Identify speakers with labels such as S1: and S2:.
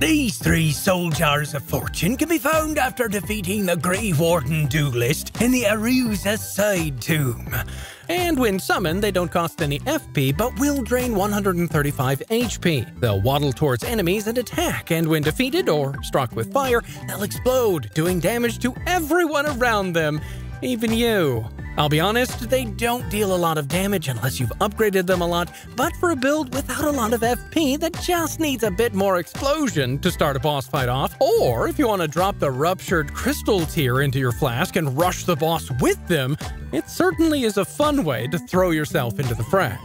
S1: These three Soldjars of fortune can be found after defeating the Grave Warden Duelist in the Auriza side tomb.
S2: And when summoned, they don't cost any FP, but will drain 135 HP. They'll waddle towards enemies and attack, and when defeated or struck with fire, they'll explode, doing damage to everyone around them, even you. I'll be honest, they don't deal a lot of damage unless you've upgraded them a lot, but for a build without a lot of FP that just needs a bit more explosion to start a boss fight off, or if you want to drop the Ruptured Crystal Tear into your flask and rush the boss with them, it certainly is a fun way to throw yourself into the fray.